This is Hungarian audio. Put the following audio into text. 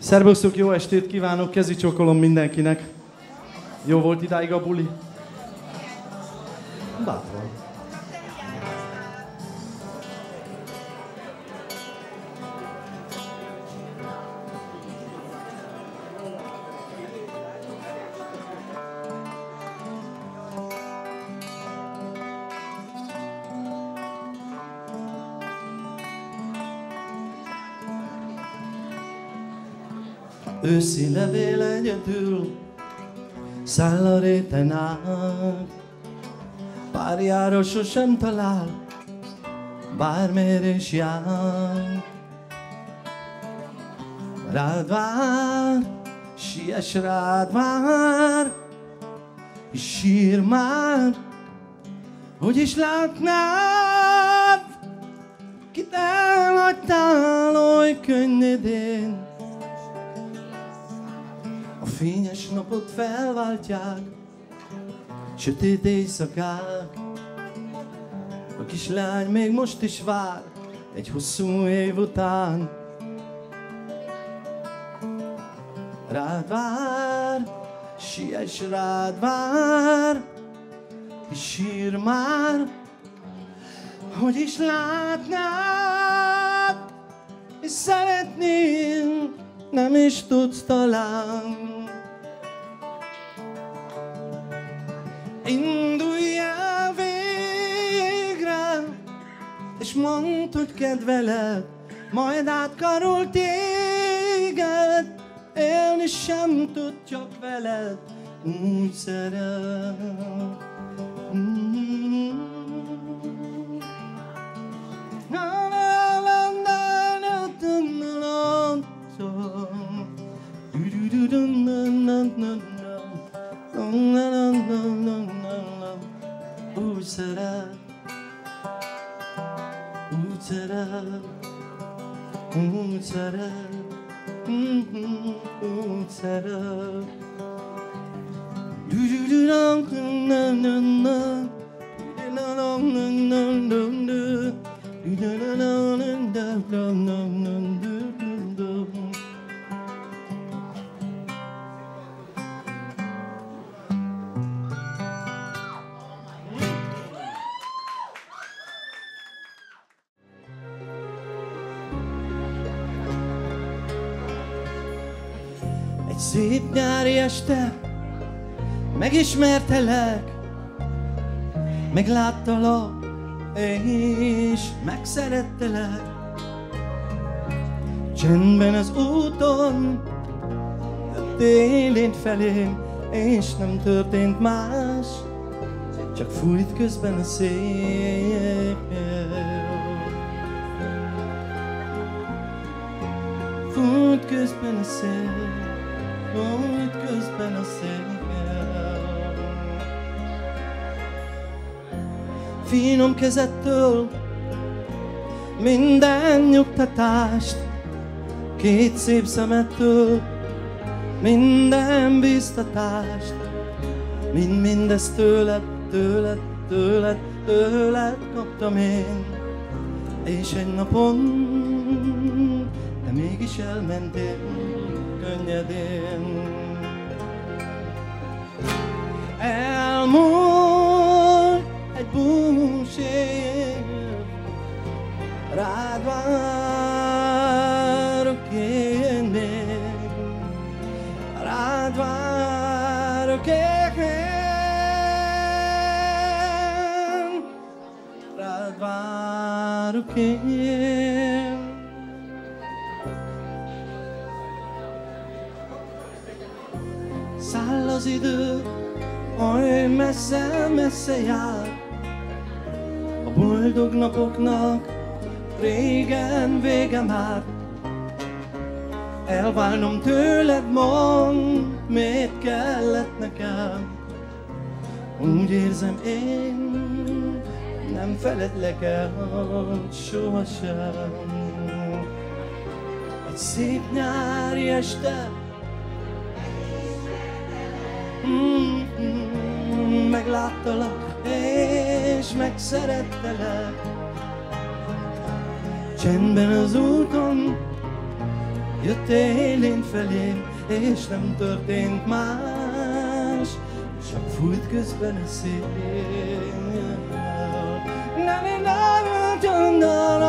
Szervusztok, jó estét kívánok, kezi csokolom mindenkinek. Jó volt idáig a buli? Bátran. Őszi levél egyedül Száll a réten át. Párjára sosem talál Bármért is jár. Rád vár Siess rád vár És sír már Hogy is látnád Kit elhagytál oly könnyedén fényes napot felváltják, sötét éjszakák. A kislány még most is vár, egy hosszú év után. Rád vár, siess rád vár, és sír már, hogy is látnád, és szeretném, nem is tudsz talán. Indulj el végre, és mondd, hogy kedveled, majd átkarol téged, élni sem tud csak veled, úgy szeret. Uysera Uysera Uysera Uysera Do do do szép nyári este Megismertelek Megláttalak És megszerettelek. Csendben az úton Jöttél én felém És nem történt más Csak fújt közben a szél. Fújt közben a szél Fújt közben a szél Finom kezettől Minden nyugtatást Két szép szemettől Minden biztatást Mind mindezt tőled, tőled, tőled, tőled kaptam én. És egy napon Te mégis elmentél Ganhadem. É amor é bom chegar, radvar o que é negro, radvar o que é que é Száll az idő, oly messze-messze jár. A boldog napoknak régen vége már. Elválnom tőled, mond, miért kellett nekem? Úgy érzem én, nem feledlek el sohasem. Egy szép nyári este megláttalak és megszerettelek. Csendben az úton Jöttél én felém, és nem történt más, csak fújt közben a szél. Na, na, na, na, na, na,